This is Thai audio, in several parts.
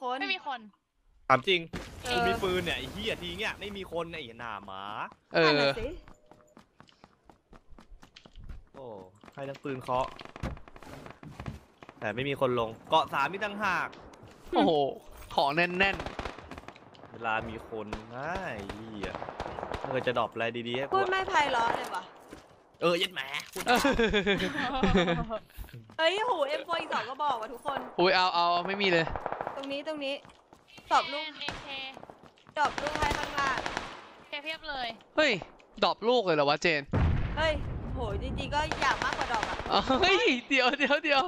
มีคน ไม่มีคนถามจริงเอกูอมีปืนเนี่ยไอ้เหี้ยทีเงี้ยไม่มีคนไอ้หน้าหมา เอนั่นอ น่ะสิโอ้ให้ทั้งปืนเคาะ แต่ไม่มีคนลง เกาะสามมีตั้งหาก โอ้โห ของแน่นเวลามีคนง่ายเหี้ยเออจะดรอปอะไรดีๆให้กูพูดอะไม่ไพเราะเลยว่ะเออเย็ดแหมพูดๆเฮ้ยโหเอ็มโฟอีกสองก็บอกว่ะทุกคน อุ้ยเอาเอาไม่มีเลย ตรงนี้ตรงนี้ตอบลูกเอเคตอบลูกให้ข้างล่างเคเพียบเลยเฮ้ยดรอปลูกเลยเหรอวะเจนเฮ้ยโหจริงๆก็อยากมากกว่าดอกอะเฮ้ยเดี๋ยวเดี๋ยวเดี๋ยว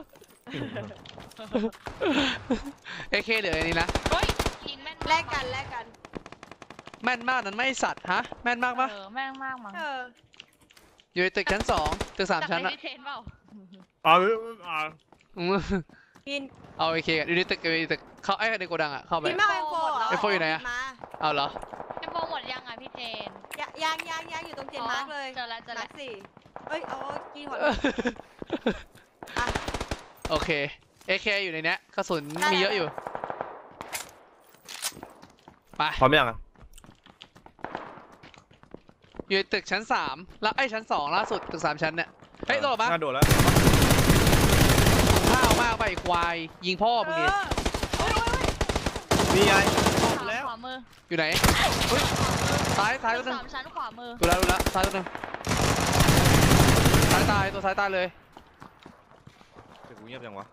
เอเคเหลืออันนี้นะเฮ้ยยิงแม่นมาแลกกันแลกกันแม่นมากนั้นไม่สัตว์ฮะแม่นมากปะเออแม่งมากมั้งเอออยู่ในตึกชั้นสองตึกสามชั้นจากอะในเทรนเปล่าเอาเอาอืมกิน เอาเอเคกันอยู่ในตึกอยู่ในตึกเข้าไอ้ในโกดังอะเข้าไปกินมากเอ็มโฟเอ็มโฟอยู่ไหนอะ มาเอาเหรอ เอ็มโฟหมดยังอะพี่เจนยางยางยางยางอยู่ตรงเจนมาร์กเลยเจอแล้วเจอมาแล้ร์วกสี่เฮ้ยเอากินหัวอะโอเคเอเคอยู่ในเนี้ยกระสุนได้มีเยอะได้อยู่ ไปพร้อมยังอะอยู่ในตึกชั้นสามแล้วไอ้ชั้นสองล่าสุดตึกสามชั้นเนี่ย เฮ้ยโดดมา น่าโดดแล้วข้าวมากไป ควาย ยิงพ่อมึงดิเออเฮ้ยเฮ้ยเฮ้ยนี่ไงโดดแล้ว ขวามืออยู่ไหนเฮ้ยซ้ายซ้ายตัวหนึงสามชั้นขวามือดูแล้วดูแล้วซ้ายตัวหนึงซ้ายตายตัวซ้ายตายเลยเดี๋ยวกูเงียบยังวะ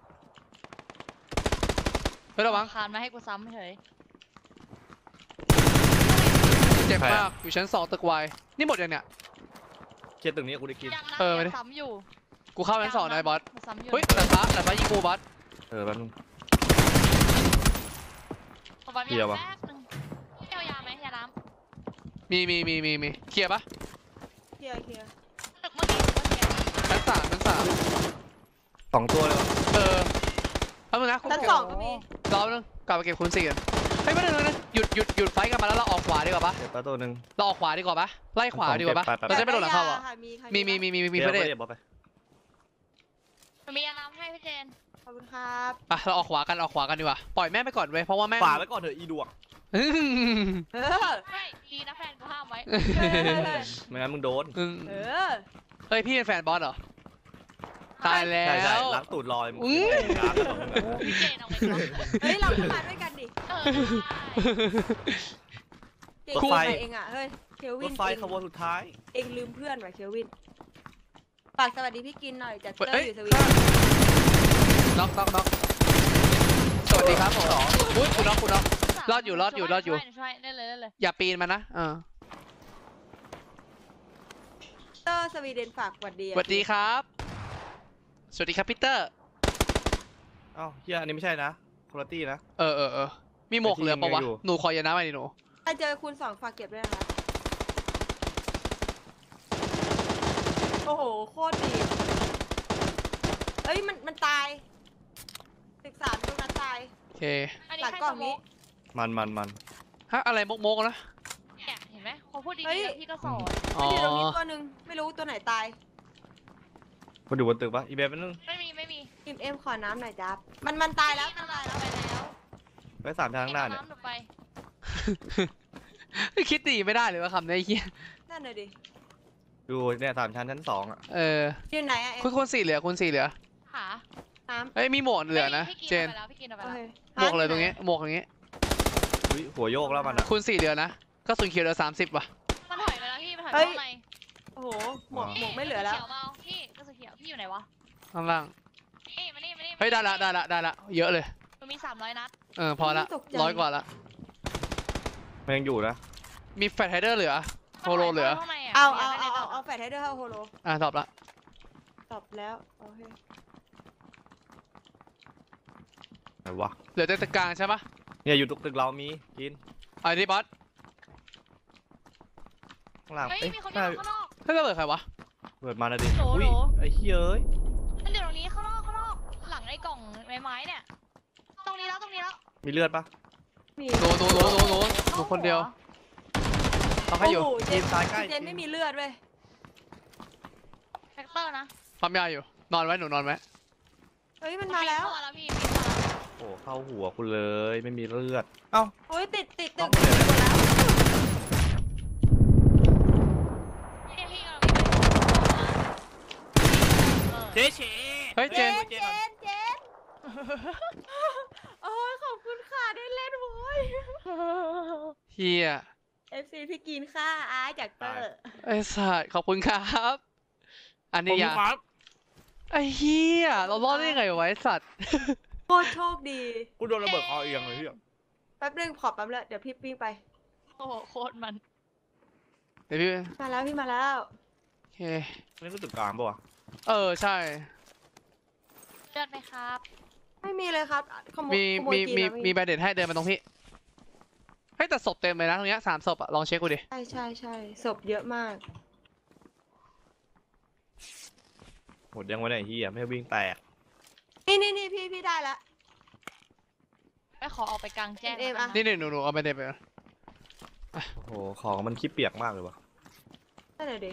เฮ้ยระวัง คานมาให้กูซ้ำเฉยเจ็บใครมาอะกอยู่ชั้นสองตึกวายนี่หมดยังเนี่ย เคสตึงนี้กูได้กิน ยังนะเออยัไม่ได้งซ้ำอยู่ กูเข้าชั้นสองนายบอส มาซ้ำอยู่เฮ้ยแต่ฟ้าแต่ฟ้ายิงกูบอส เออแป๊บนึงเอาบอลเดี๋ยวยาววะแป๊บนึงเที่ยวยาไหมยาน้มีมีมีมีมีเคลียร์ปะเคลียร์เคลียร์ำตึกเมื่อกี้ตึกเมื่อกี้ชั้นสามชั้นสามสองตัวเลยวะเออเอามึงนะกูชั้นสองก็มีรอนึงกลับมาเก็บคูณสี่กันเฮ้ยไม่ได้เลยหยุดหยุดหยุดไฟท์กันมาแล้วเราออกขวาดีกว่าปะเดี๋ยวแป๊บตัวหนึ่ง เราออกขวาดีกว่าปะไล่ขวาดีกว่าปะไปไปไปเราจะไม่โดนหลังเข้าอะค่ะ มีใครมีมีมีมีมีมีเพื่อนเดี๋เด็ยวบอกไป มันมียาน้ำให้พี่เจน ขอบคุณครับอะเราออกขวากันออกขวากันดีกว่าปล่อยแม่งไปก่อนเว้ยเพราะว่าแม่ง ฝ่าไว้ก่อนเถอะอีดวงอืมเออไม่ดีนะแฟนกูห้ามไว้ ไม่งั้นมึงโดนอืมเออเฮ้ยพี่เป็นแฟนบอสเหรอตายแล้ใช่ใช่ว ล้างตูดลอยมึงอุ๊ยล้างตูดมึงอะพี่เจนเอาไงวะเฮ้ยเราก็มาด้วยกันดิเออเก่งรถไฟไปเองอะเฮ้ยเคลรวิถนไฟเองขบวนสุดท้ายเองลืมเพื่อนว่ะเคลวิน ฝากสวัสดีพี่กินหน่อยจากเตอเอ้ร์ยอยู่สวีเดนน็อกน็อกน็อกสวัสดีครับผมอุ้ยคุณน็อกคุณน็อก รอดอยู่รอดอยู่รอดอยู่ ช่วยช่วยได้เลยได้เลยอย่าปีนมานะเออเตอร์สวีเดนฝากสวัสดีสอะวัสดีครับ สวัสดีครับพีเตอร์ เอ้าเฮียอันนี้ไม่ใช่นะคุณตี้นะ เออเออเออมีหมวกเหลือปะวะไอ้ที่ยิงอยู่หนูขออย่าน้ำไปดิหนู ถ้าเจอคูณสองฝากเก็บด้วยนะคะโอ้โห โคตรดี เฮ้ย มัน มันตายศึกษาตรงนั้นตาย โอ เคอันนี้หลังใครกล่สองโมนี้กมันมันมันฮะอะไรมกมกๆนะเนี่ยเห็นไหมพอพูดดีเฮ้ยๆแล้วพี่ก็สอนอ๋อ มันอยู่ตรงนี้ตัวหนึ่งไม่รู้ตัวไหนตายมาดูบนตึกปะอีเบฟนึงไม่มีไม่มีอิมเอ็มขอน้ำหน่อยจับมันมันตายแล้วมันตายแล้วไปแล้วไว้สามทางข้างหน้าเนี่ยำหนูไปคิดดีไม่ได้เลยว่าคำนี้ไอ้เหี้ยนั่นเลยดิดูเนี่ยสามชั้นชั้นสองอะ เออ อยู่ไหนอะเอ็มคุณคุณสี่เหลือคุณสี่เหลือหา น้ำเฮ้ยมีหมวกเหลือนะพี่กิเจนอาไปแล้วพี่กินเอาไปโอแล้วเคหมวกเลยตรงนี้ หมวกอย่างงี้ อุ๊ยหัวโยกแล้วมันอะคุณสี่เหลือนะ ก็สุนเขียวเหลือสามสิบว่ะมันถอยไปแล้วพี่มันถอยไปข้างในโอ้โหหมวกหมวกไม่เหลือแล้วเขียวมาเอาพี่กระสุนเขียวพี่อยู่ไหนวะข้างล่างนี่มานี่มานี่เฮ้ยได้ละได้ละได้ละ เยอะเลย มันมีสามร้อยนัดเออพอละตกใจ ร้อยกว่าละ มันยังอยู่นะ มีแฟลชไฮเดอร์เหลือ โฮโลเหลือข้างในะเอามีเอาอะไรเอาบ้เอางเอาแฟดให้ด้วยเอาโฮโล อะตอบละ ตอบแล้ว โอเค ไห นวะเหลือแต่ตึกกลางใช่ปะเนี่ยอยู่ตึกตึกเรามีกินอันนี้บอสข้างล่างเฮ้ยเอ้ยมีคนหน้าอยู่ข้างนอกเฮ้ยระเบิดใครวะเปิดมาหน่อยดิโหลอุ้ยโหล ไอ้เฮ้ยเอ้ยมันอยู่ตรงนี้ข้างนอกข้างนอก หลังไอ้กล่องไม้ๆเนี่ย ตรงนี้แล้วตรงนี้แล้วมีเลือดปะมีโนโนโนโนโนหนูคนเดียวเอาให้อยู่โอ้โหเจกินนซ้ายใกล้เจนไม่มีเลือดเว้ยแฟกเตอร์นะความยาอยู่ นอนไว้หนูนอนไว้เฮ้ยมันมาแล้ว เข้ามาแล้วพี่วิ่งมาแล้ว โอ้เข้าหัวคุณเลยไม่มีเลือด เอ้า โอ้ยติดติดต้ตึองกเปลี่ยนหมดแล้วพี่พี่กำลังไปเออเจ๊เฉเฮ้ยเจน เจนเจนโอ้ยขอบคุณค่ะได้เล่นโว้ย เฮียเอฟซีพี่กินค่าอาร์ตจากเตอร์ไอ้สัตว์ขอบคุณครับ อันผนี้มยาครับไอ้เฮียเรารอดได้ไงวะไอ้สัตว์ โคตรโชคดี กูโดนระเบิดคอเอียงเลยพี่แป๊บนึงขอแป๊บเลยเดี๋ยวพี่ปิ้งไป โอ้โหโคตรมัน เดี๋ยวพี่มาแล้วพี่มาแล้ว โอเคนี่ก็ตึกกลางปะวะเออใช่ เลือดไหมครับ ไม่มีเลยครับขโมยมีขโมยมีกินมีนะมีแบนเด็ดให้เดินมาตรงพี่เฮ้ยแต่ศพเต็มเลยนะตรงเนี้ยสามศพอะลองเช็คกูดิ ใช่ใช่ใช่ศพเยอะมาก หมดยังวะเนี่ยไอ้เฮียไม่ให้วิ่งแตก นี่นี่นี่พี่พี่ได้ละไม่ขอเอาไปกลางแจ้งเอ็มแล้วกันอะ นี่นี่หนูหนูเอาแบนเด็ดไปก่อนโอ้โหของมันขี้เปียกมากเลยวะนั่นแหละดิ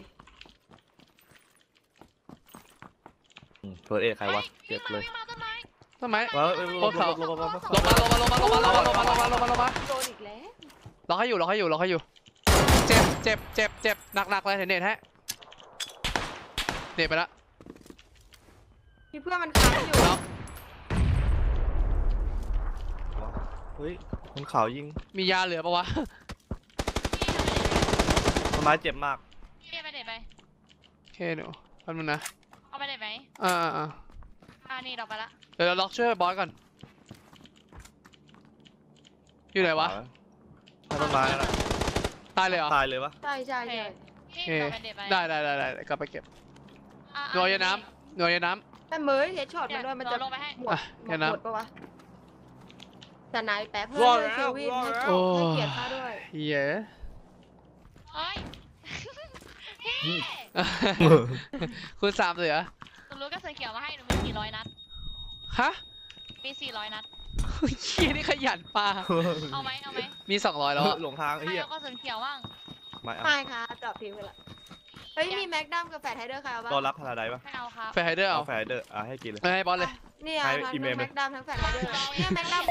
เฟิร์สเอใครวะฮ้เจ็บเลยวิ่งมาวิ่งมาต้นไม้ต้นไม้ว้าวลโคตรเขาลงมาลงมาลงมาลงมาลงมาลงมาลงมาลงมาลงมาลงมาลงมาโดนอีกแล้วล็อกให้อยู่ล็อกให้อยู่ล็อกให้อยู่ เจ็บเจ็บเจ็บเจ็บหนักหนักเลยเห็นเน็ตฮะเน็ตไปละ มีเพื่อนมันค้างอยู่ล็อกเฮ้ยคนเขายิงมียาเหลือปะวะ ต้นไม้เจ็บมาก พี่ไปเด็ดไปโอเคหนูแป๊บนึงนะเอาไปเด็ดไหมอ่าอ่าอ่าอ่านี่เราไปละเดี๋ยวเราล็อกช่วยบอสก่อน อยู่ไหนวะ ถ้าต้นไม้นะตายเลยเหรอ ตายเลยวะใช่ใช่ใช่พี่โอเคเราไปเด็ดไปได้ได้ได้ได้กลับไปเก็บ อะหน่วยน้ำ หน่วยน้ แต่เมยเฮดช็อตเดี๋มัยวนด้วยมันเราจะลงไปให้หมดอะหมเดี๋ยดวนะหมดปะวะแต่นายแป๊บเพิ่รอมดเลยแล้วเควินรอดให้แล้วโอ้ให้เกียรติข้าด้วยำเหี้ยเฮ้ยพี่คุณสามเหลือหนูรู้กระสุนเขียวมาให้หนูมีสี่ร้อยนัด ฮะมีสี่ร้อยนัด เหี้ยนี่ขยันปลาเอาไหมเอาไหมมีสองร้อยแล้วอะหลงทางไอ้ให้เหี้ยเอากระสุนเขียวบ้างไม่เอา ไม่ค่ะดรอปทิ้งไปละ เฮ้ยมีแม็กดัมกับแฟร์ไทเดอร์ใครเอาบ้างรอรับพาราไดซ์ปะไม่เอาครับแฟร์ไฮเดอร์เอาเอาแฟร์เดอร์อะให้กินเลยเอ้ยให้บอสเลย เนี่ยให้ทั้งอีเมลไหมแม็กดัมทั้งแฟร์ไทเดอร์เนี่ยแม็กดัม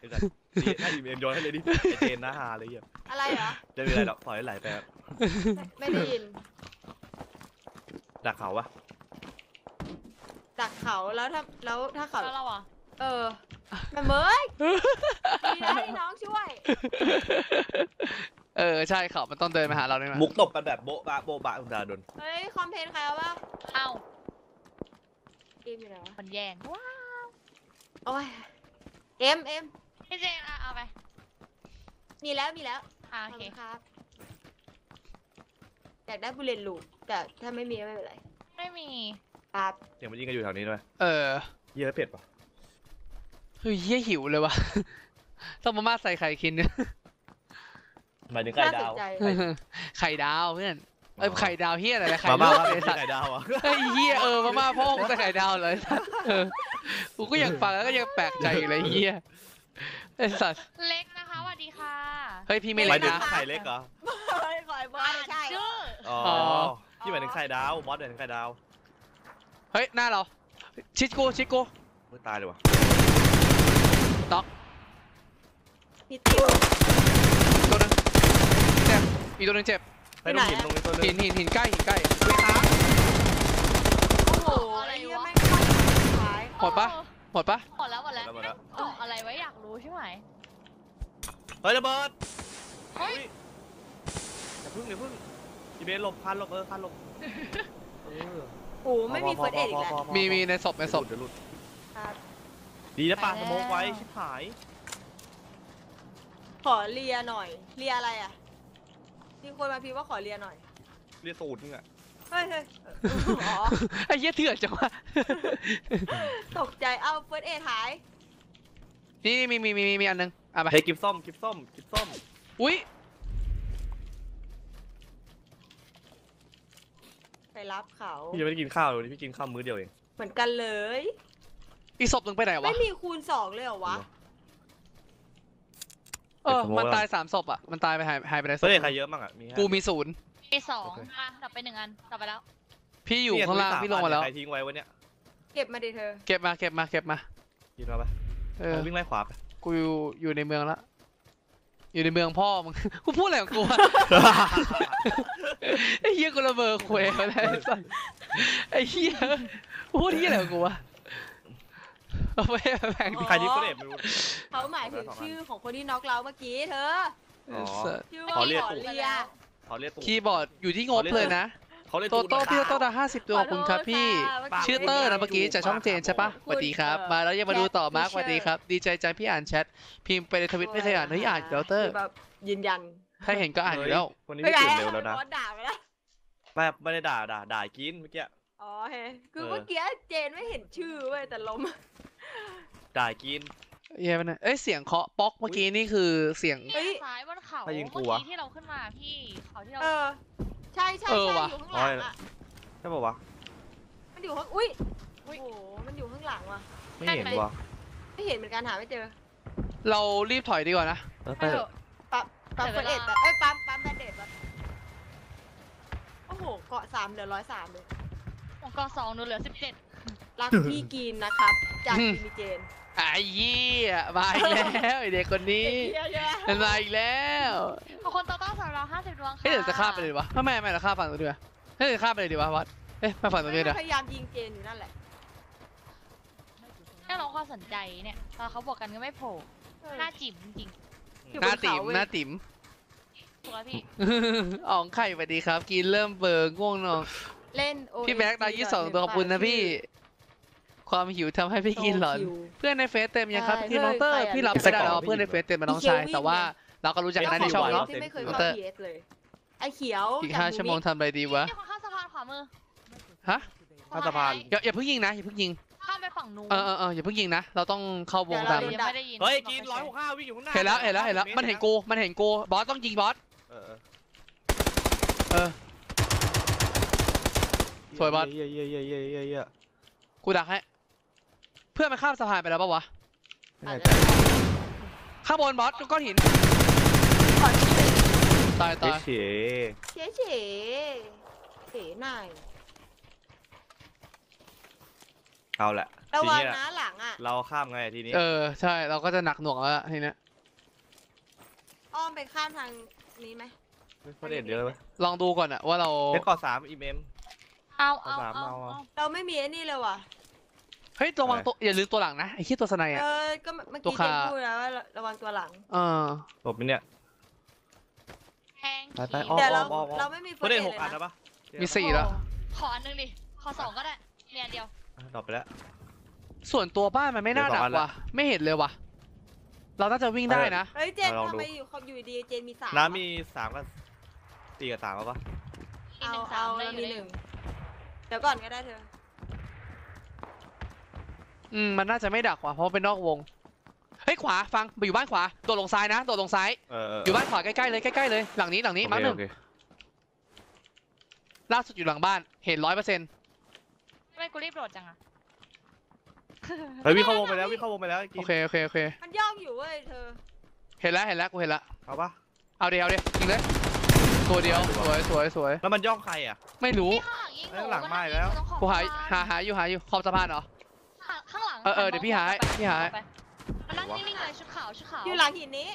ไอ้สัสนี่ให้อีเมลโยนให้เลยดิไอเจนหน้าฮาเลยเหี้ยอะไรเหรอ จะมีอะไรหรอกปล่อยให้ไหลไปครับไม่ได้ยิน ดักเขาปะจากเขาแล้วถ้าแล้วถ้าเขา แล้วเราอะเออแม่เมยดีนะที่น้องช่วย เออใช่เขามันต้องเดินมาหาเราด้วยนะมุกตบกันแบบโบ๊ะบะโบ๊ะบะคุณดาดนเฮ้ย คอมเพลนใครเอาบ้างเอาเกมอยู่ไหนวะมันแย่งว้าโอ้ยเอ็มเอ็มพี่เจนอะเอาไปมีแล้วมีแล้วอะขโออบเคคุณครับอยากได้บุลเลตลูปแต่ถ้าไม่มีก็ไม่เป็นไรไม่มีครับเสียงมันยิงกันอยู่แถวนี้ด้วยเออเหี้ยอะเผ็ดปะเฮ้ยเหี้ยหิวเลยวะ ต้องมาม่าใส่ไข่คินเนี่ย หมายถึงไข่น่าสดานว ใจไข่ดาวเพื่อนเอ้ยไข่ดาวเฮียอะไรนะไข่มาลม่าวกว่าเลเป็ยนสัตว์ไข่ดาวอะ ไอ้เฮียเออมาม่าพ่อของใส่ไข่ดาวเลยเออกูก็ยังฟังแล้วก็ยังแปลกใจอยู่เลยเฮียไอ้สัตว์เล็กนะคะสวัสดีค่ะเฮ้ยพี่ไม่หเล็มายกถึงนะ ไข่เล็กเหรอเฮ้ยขอยบอสใช่ ชื่ออ๋ออ๋อที่หมายถึงไข่ดาวบอสหมายถึงไข่ดาวเฮ้ยหน้าเรา ชิดกูชิดกูไม่ตายเลยวะพี่ติ๊กตัวหนึงเจ็บ อีกตัวหนึงเจ็บไปตรงหินตรงนี้ตัวนึหินงหินหินใกล้หินใกล้ โอ้โหอะไรไอ้เหี้ยวะแม่งเข้าสุดท้ายหมดปะ หมดปะหมดแล้วหมดแล้วแล้วหมดแล้วเกาะอะไรไว้อยากรู้ใช่ไหมเฮ้ยระเบิดเฮ้ยอย่าพึ่งอย่าพึ่งอีเบนหลบคันหลบเออคันหลบเออโอ้โหไม่มีเฟิร์สเอ็ดอีกแล้วพพพพมีมีในศพในศพเดี๋ยวหลุดครับดีนะปาสโมกไว้ชิบหายขอเลียหน่อย เลียอะไรอะ มีคนมาพิมพ์ว่าขอเลียหน่อย เรียกสูตรนึงอะเฮ้ยเฮ้ยอ๋อ ไอ้เหี้ยเถื่อนจังวะ ตกใจ เอาเฟิร์สเอ็ดหายนี่มีมีมีมีมีอันนึงอะไป เฮ้ยกิฟส้มกิฟส้มกิฟส้มอุ้ยไปรับเขา พี่ยังไม่ได้กินข้าวเลยพี่กินข้าวมื้อเดียวเอง เหมือนกันเลย อีศพหนึ่งไปไหนวะ ไม่มีคูณสองเลยเหรอวะเอ อ มันตายสามศพอะ มันตายไปหายหายไปไหนศเฮ้พยใครเยอะมั่งอะมีห้ากูมีศูนย์มีสองโอเคอะดับไปหนึ่งอันดับไปแล้ว พี่อยู่ข้างล่างพี่ลงมาแล้ว ใครทิ้งไว้วะเนี่ยเก็บมาดิเธอ เก็บมาเก็บมาเก็บมากินมาปะเออ วิ่งไล่ขวาไปกูอยู่อยู่ในเมืองละ อยู่ในเมืองพ่อมึง กูพูดอะไรของกูวะไอ้เหี้ยกูระเบิดคุยมาแล้วไอ้สัสไอ้เหี้ยพูดที่อะไรของกูวะ เอาไปแบ่งอ๋อใครที่เฟรมไม่รู้ เขาหมายถึงชื่อของคนที่น็อกเราเมื่อกี้เธออ๋อ สัสชื่อขอเรียก ขอปู่เรียกเขาเรียกตูคีย์บอร์ดอยู่ที่งบเลยนะ เขาเรียกโตโต้ตูพี่โตโต้ดาห้าสิบตัวขอบคุณครับพี่ปากชื่อเตอร์นะเมื่อกี้จากช่องเจนใช่ปะสวัสดีครับมาแล้วยังมาดูต่อมาร์คสวัสดีครับ ดีใจจังพี่อ่านแชท พิมพ์ไปในทวิตไม่เคยอ่านเฮ้ยอ่านอีกแล้วเตอร์คืแบบยืนยันถ้าเห็นก็อ่านอยู่แล้ว คนนี้ไม่ตื่นเร็วแล้วนะ บอสด่าไปแล้ว ไม่ไม่ได้ด่าด่าด่ากินเมื่อกี้ อ๋อเฮ้คือเออเมื่อกี้เจนไม่เห็นชื่อเว้ยแต่ล้มด่ากินเย้มันยเอ้ยเสียงเคาะป๊อกเมื่อกี้นี่คือเสียง เฮ้ยซ้ายบนเขาใครยิงกูเมื่อวะกี้ที่เราขึ้นมาพี่เขาที่เราเออใช่ใช่เออใช่ว่ะ อยู่ข้างหลังอะใช่ป่าวะมันอยู่ข้างอุ้ยโอ้โหมันอยู่ข้างหลังว่ะไม่เห็นวะไม่เห็นเหมือนกันหาไม่เจอ เรารีบถอยดีกว่านะเออไปไม่เถเถอะอะปั๊มเสีเฟิยร์เวสลาเอ็ดแบบเอ้ยปั๊มปั๊มแบนเดดแบบโอ้โหเกาะสามเหลือร้อยสามเลย ของกอสองหนูเหลือสิบเจ็ดรักพี่กินนะครับ จากอืมพีมีเจนไอ้เหี้ยมาอีกแล้วไอเด็กคนนี้เยอะเยอะมันมาอีกแล้วขอบคุณโตโต้สำหรับเราห้าสิบดวงค่ะเฮ้ยเดี๋ยวจะข้ามไปเลยดีวะไม่ไม่ไม่เราข้ามฝั่งตรงนี้ดีกว่าเฮ้ยเดี๋ยวข้ามไปเลยดีวะวัดเอ๊ะไปฝั่งตรงนี้ไม่เดี๋ยวพยายามยิงเจนอยู่นั่นแหละแค่เราความสนใจเนี่ยตอนเขาบอกกันก็ไม่โผล่หน้าจิ๋มจริงอยู่หบน้าติ๋มเขเว้ยหน้าติ๋มๆถูกแล้วพี่อ๋องไข่สวัสดีครับ กินเริ่มเบิร์ง่วงนอน เล่น OAC พี่แบ็กดาวยี่สองตัวขอบคุณนะพี่ ความหิวทำให้พี่กินหลอนคิวเพื่อนในเฟซเต็มยังครับใช่พี่น้องเตอร์เฮ้ยใครอะ พี่รับพี่ไม่ได้ใส่กล่องแล้วเพื่อนในเฟซเต็มเป็นน้องพี่ชายเควินแต่ว่าไงเราก็รู้จักกันนะในเจ้าช่ของเเนาะ ที่ไม่เคยเออเข้า PS เลย ไอเขียวอีกจห้าบูชั่วโมงทำอะไรดีวะ มีคนข้ามสะพานขวามือฮะ ข้ามสะพาน อย่าอย่าเพิ่งยิงนะอย่าเพิ่งยิง ข้ามไปฝั่งนู้นเออเออเอออย่าเพิ่งยิงนะ เราต้องเข้าวงตาม เดี๋ยวยังไม่ได้ยินเฮ้ยกินร้อยหกห้าวิ่งอยู่ข้างหน้าเห็นแล้วเห็นแล้วเห็นแล้ว มันเห็นกู มันเห็นกู บอสต้องยิงบอส เออเออเออ สวยบอสเยี่ยเยี่ยเยี่ยเยี่ยเยี่ยเยี่ยกูดักให้ เพื่อนมันข้ามสะพานไปแล้วปะวะ ไม่อาจแน่จะใจข้างบนบอสก้อนหิน ก่อนที่จะตายตายเฉยเฉยเฉยเฉยหน่อยๆเอาแหละระทีวังเนี้ยนะหลังอะ เราข้ามไงทีนี้ เออ ใช่ เราก็จะหนักหน่วงแล้วล่ะทีเนี้ย อ้อมไปข้ามทางนี้ไหม ไม่ได้เดี๋ยวเลยลองดูก่อนอะว่าเราเพชรก่อสามอีเมม เอาเอาเอาสามเอาเอาอะเอาเราไม่มีไอ้นี่เลยว่ะ เฮ้ยระวังตัวอย่าลืมตัวหลังนะไอ้ขี้ยตัวสไนเออะอก็เมื่อตัวกี้ขา เจนพูดแล้วว่าระวังตัวหลัง เออหลบไปเนี่ยแทงไปไปขีดอ้อม แต่เราอ้อมอ้อมเราไม่มีเพื่อนได้ฟหร์กสอันเดนะปะมีสี่แล้ว ขออันหนึงดิ ขอสองก็ได้เรียนเดียวดรอปไปแล้ว ส่วนตัวบ้านมันไม่น่าเดี๋หยวนักสองอันละว่ะ ไม่เห็นเลยว่ะ เราน่าจะวิ่งได้นะ เฮ้ยเจนเอาลองทำดูไมอยู่เขาอยู่ดีๆเจนมีสามน้ำมีสามกับสี่กับสามปะอีกเอาหนึ่งสาเอามได้เราอยู่มีได้หอยู่นึ่งเดี๋ยวก่อนก็ได้เธอ อืมมันน่าจะไม่ดักว่ะเพราะว่าเป็นนอกวงเฮ้ยขวาฟังไปอยู่บ้านขวาโดดลงซ้ายนะโดดลงซ้ายเออเอออยู่บ้านขวาใกล้ๆเลยใกล้ๆเลยหลังนี้หลังนี้มาร์คหนึ่งโอเคล่าสุดอยู่หลังบ้านเห็นร้อยเปอร์เซ็นต์ทำไมกูรีบโดดจังอะเฮ้ยวิ่งเข้าวงไปแล้ววิ่งเข้าวงไปแล้วกิโอนเคโอเคโอเคมันย่องอยู่เว้ยเธอ เห็นแล้วเห็นแล้วกูเห็นแล้วเอาปะเอาเดียวเอาเดียวยิงเลย ตัวเดียวสวยสวยสวยแล้วมันย่องใครอะ ไม่รู้พี่ข้างหลังยิงหนูข้างหลังนไม่ยิงแล้วตรงขอบกูหาสะพนหาหาอยู่หาอยู่ขอบสะพานเหรอ ข้างข้างหลังเออเออหันเดี๋ยวพี่หาให้มองพี่หาให้ไปมันนั่งนิ่งๆเลยชุดขาวชุดขาวอยู่หลังหินนี้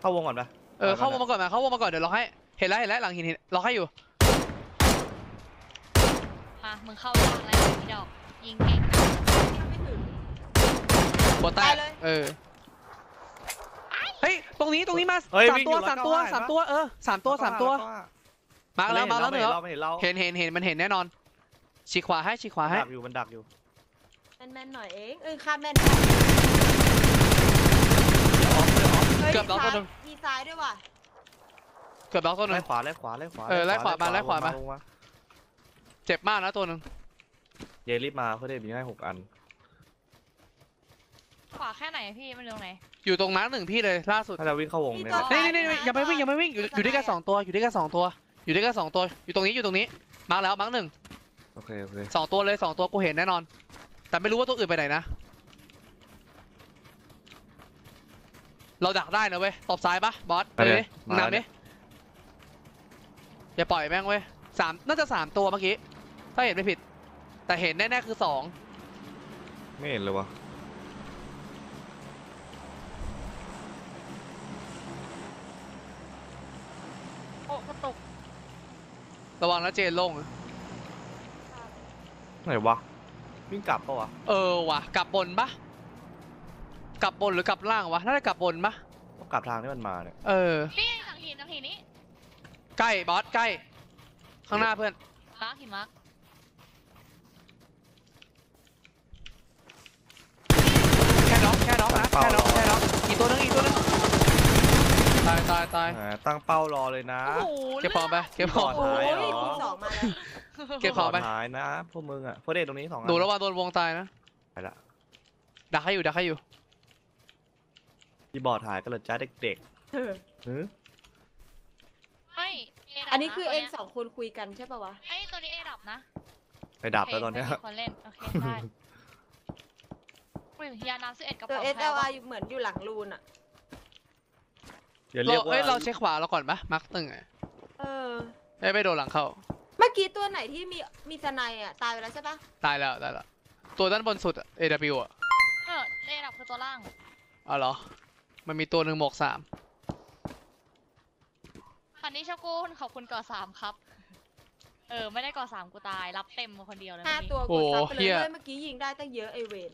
เข้าวงก่อนปะเออเข้าวงมาก่อนมาเข้าวงมาก่อนเดี๋ยวเราให้เห็นแล้วเห็นแล้วหลังหินเห็นเราให้อยู่มามึงเข้าหลังอะไรพี่ดอกยิงเก่งไม่ถึงหัวแตไปกเลย เออ เฮ้ย ตรงนี้ ตรงนี้มาเฮ้ยสามวิ่งตัวอยู่สามตัวร้อยเก้าสามตัว เออสามตัวสามตัว มาแล้ว มาแล้วหนึ่งแล้วไม่เห็นเราเห็นเห็นเห็นมันเห็นแน่นอนฉีกขวาให้ฉีกขวามันให้ ดักอยู่มันดักอยู่แม่นๆหน่อยเองเอ้ยข้ามแม่นเกือบล็อกตัวหนึงมีซ้ายด้วยว่ะเกือบล็อกตัวหนึไล่ง ขวาไล่ขวาไล่ขวาเออไล่ขวามาไล่ขวามา ลงเจ็บมากนะตัวหนึงเยรีบมาเพื่อได้มีให้หกอัน ขวาแค่ไหนอะพี่มันอยู่ตรงไหน อยู่ตรงนั้นหนึ่งพี่เลยล่าสุดถ้าเราวิ่งเข้าวงเนี่ยนี่นี่นี่ยังไม่วิ่งยังไม่วิ่งอยู่อยู่ด้วยกันสองตัวอยู่ด้วยกันสองตัว อยู่ด้วยกันสองตัวอยู่ตรงนี้อยู่ตรงนี้มาร์กแล้วมาร์กหนึ่งโอเคโอเคสองตัวเลยสองตัวกูเห็นแน่นอน แต่ไม่รู้ว่าตัวอื่นไปไหนนะเราดักได้นะเว้ยตบซ้ายปะบอสไปดิมึงนำดิอย่าปล่อยแม่งเว้ยสามน่าจะสามตัวเมื่อกี้ถ้าเห็นไม่ผิด แต่เห็นแน่ๆคือสองไม่เห็นเลยวะ โอ้กระตุก ระวังนะเจนลง ไหนวะวิ่งกลับปะวะเออว่ะ กลับบนปะกลับบนหรือกลับล่างวะ น่าจะกลับบนปะต้องกลับทางที่มันมาเนี่ยเออ นี่หลังหินหลังหินนี้ใกล้บอสใกล้ ข้างหน้าเพื่อน มาร์คหินมาร์คแค่น็อกแค่น็อกนะแค่น็อกแค่น็อกอีกตัวนึงอีกตัวนึง ตายตายตาย อ่าตั้งเป้ารอเลยนะโอ้โหเก็บของไป เก็บของก่โอ้ยหายเหรอคูณสองมาแล้วเก็บของไป หายนะพวกมึงอะพวกเด็กตรงนี้สองอันดูระวังโดนวงตายนะ ไปละดักให้อยู่ ดักให้อยู่คีย์บอร์ดหายกันเลยจ้าเด็กเออๆหือไม่เดับอันนี้คือตัวเองยสองคนคุยกันใช่ปะวะ ไอ้ตัวนี้เอดับนะไปดับแล้วตอนเนี้ยโเคไม่มีคนเล่น โอเค ได้อุ้ยยาน้ำสิบเอ็ดกระตัว ป๋อง SLR อยู่เหมือนอยู่หลังรูนอะ อย่าเราเรียกว่าเอ้ยเราเช็คขวาเราก่อนปะมาร์คตึงอะเออเอ้ยไม่โดนหลังเข้า เมื่อกี้ตัวไหนที่มีมีสไนด์อะตายไปแล้วใช่ปะตายแล้วตายแล้วตัวด้านบนสุดอะ AW อะเออเอดับคือตัวล่างอ๋อเหรอ มันมีตัวหนึ่งหมวกสามคันนี้ชอบกูขอบคุณก่อสามครับ เออ ไม่ได้ก่อสามกูตาย รับเต็มมาคนเดียวเลยห้าเมื่อกี้ตัวกดซับไปเลยเฮ้ยเมื่อกี้ยิงได้ตั้งเยอะไอเวน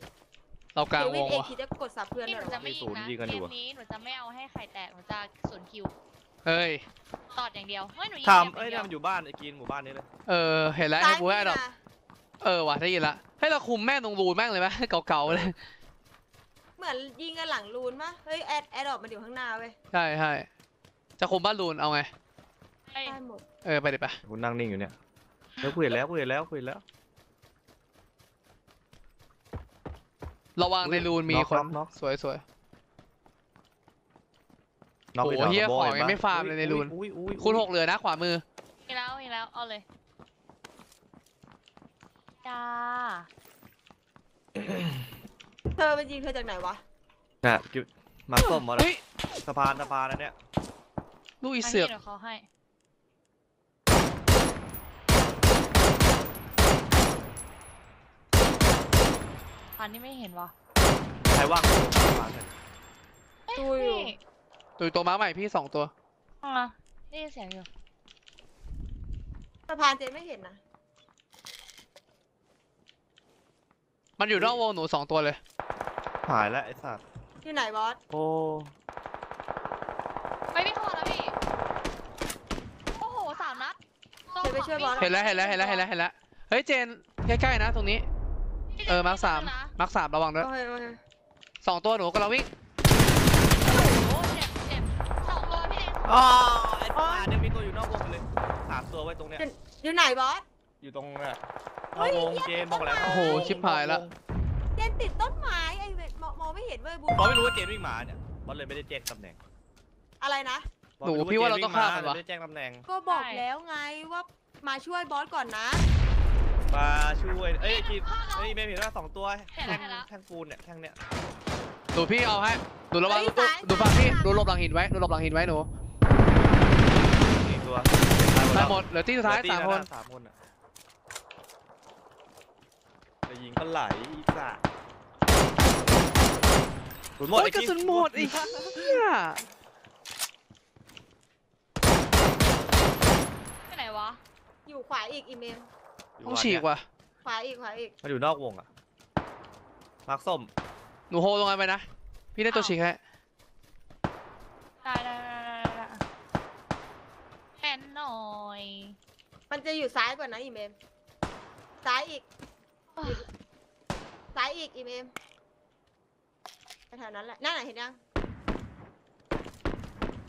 เรากลางเดวิวดงเองวะคิดจะกดซับเพื่อนนี่เลหยนูเหรจะอไม่ยิงนะยิงกันเกอยู่มอะนี้หนูจะไม่เอาให้ไข่แตกหนูจะสวนคิวเฮ้ย ตอดอย่างเดียวเฮ้ยหนูยิงทำเดีเอ้ยยวเนี่ยมันอยู่บ้านไอ้กินหมู่บ้านนี้เลย เออ เห็นแล้วซ้าให้ยกูมืให้อดอกนะเออว่ะได้ยินละ ให้เราคุมแม่งตรงรูนแม่งเลยไหมเก่าๆเลย เหมือนยิงกันหลังรูนปะเฮ้ยแอดแอดออกมันอยู่ข้างหน้าเว้ยใช่ใช่จะคุมบ้านรูนเอาไง เอ้ยได้หมด เออไปดิไปกูนั่งนิ่งอยู่เนี่ยแล้วกูเห็นแล้วกูเห็นแล้วกูเห็นแล้ว ระวังในรูนมีน็อกคนน็อกน็อก สวยสวยน็อกไปโอ้โหดาวเหี้ยกระโบของห็นยังปะไม่ฟาร์มเลยในรูน อุ้ยอุ้ยคูณหกเหลือนะขวามือมีแล้วมีแล้วเอาเลยจ้าเธอมันยิงเธอจากไหนวะ น่ะกิ๊บมาส้มมาแล้วเฮ้ย สะพานสะพานอันเนี้ยลูกอีอันเสือกนี้เดี๋ยวเขาให้ อันนี้ไม่เห็นวะใครว่างสะพานเนี่ยเอ้ยดูอยู่นี่ตัวตัวม้าใหม่พี่สองตัว อะได้ยินเสียงอยู่ สะพานเจนไม่เห็นนะมันอยู่นอกวงหนูสองตัวเลย หายแล้วไอ้สัตว์ที่ไหนบอสโอ้ไม่พี่เข้ามาแล้วพี่ โอ้โหสามนัดเจนไปช่วยบอสเห็นแล้วเห็นแล้วเห็นแล้วเห็นแล้วเห็นแล้ว เฮ้ยเจนใกล้ๆนะตรงนี้เออมาร์คสาม มาร์คสามระวังด้วยโอเคโอเคสองตัวหนูกำลังวิ่งโอ้โหเจ็บเจ็บสองตัวพี่เองอ๋อไอ้ป่าเนี่ยมีตัวอยู่นอกวงไปเลยสามตัวไว้ตรงเนี้ย อยู่ไหนบอส อยู่ตรงเนี้ยนเฮ้อกยวงเกมบอกแล้วโอ้โหชิบหายละ เจนติดต้นไม้ไอเวนมองมองไม่เห็นเว้ยบูบอลไม่รู้ว่าเกมวิ่งมาเนี่ยบอลเลยไม่ได้แจ้งตำแหน่งอะไรนะ บอลหนูไม่พี่ว่าเราต้องฆ่ามันเลวะยไม่ได้แจ้งตำแหน่ง ก็บอกแล้วไงว่ามาช่วยบอสก่อนนะ มาช่วย เอ้ยไอ้กินเอ้ยไม่เห็นว่าสองตัวเห็นแท่แล้วงเห็นแล้วแท่งปูนเนี่ยแท่งเนี่ยหนูพี่เอาให้หนูระวังเฮ้ยดูซ้ายดูฝั่งพี่ซ้ายดูหลบหลังหินไว้ดูหลบหลังหินไว้หนูอีกตัวตายหมดเหลือที่สุดท้ายเหลือสามตีคแล้วนนะสามคนอะจะยิงก็ไหลอีกสัตว์กระสุนหมดโอ้ยไอ้กระสุนหมดไอ้เหี้ยที่ไหนวะอยู่ขวาอีกอีเมล ต้องฉีกว่ะขวาอีกขวาอีกมันอยู่นอกวงอะมาร์คส้มหนูโฮลงไปนะ พี่ได้ตัวฉีกให้ได้ได้ได้ได้ได้แอนหน่อย มันจะอยู่ซ้ายกว่านะอีเมลซ้ายอีก ซ้ายอีกอีเมลแถวๆนั้นแหละนั่นน่ะเห็นยัง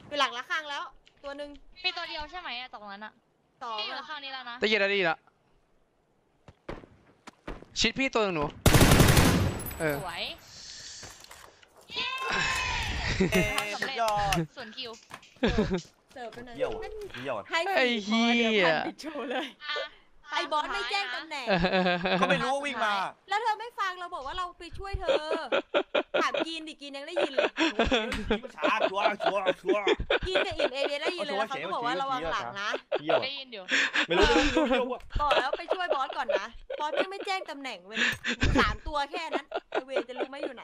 อยู่หลังละข้างแล้ว ตัวหนึ่งมีตัวเดียวใช่ไหมอะตรงนั้นอะสองพี่อยู่อะข้างนี้แล้วนะได้ยินแล้วได้ยินแล้ว ชิดพี่ตัวหนึ่งหนู เออ สวยเอ้ยสุดยอด ส่วนคิวเสิร์ฟไปหน่อยเยี่ยวนั่นเยี่ยว ให้ไอ้สี่พอเดี๋ยวเหี้ยพันปิดโชว์เลย อะ ไอ้บอสไม่แจ้งตำแหน่ง ก็ไม่รู้ว่าวิ่งมา แล้วเธอไม่ฟังเราบอกว่าเราไปช่วยเธอหาามกินดิกินยังได้ยินเลยช้าชัวร์ชัวร์ชัวร์กินกับอิ่มเอเดียได้ยินเลยแล้วเขาก็บอกว่าระวังหลังนะเยี่ยวได้ยินอยู่ไม่รู้ไม่รู้ไม่รู้อะบอกแล้วไปช่วยบอสก่อนนะบอสยังไม่แจ้งตำแหน่งเว้ยสามตัวแค่นั้นไอ้เวรจะรู้ไหมอยู่ไหน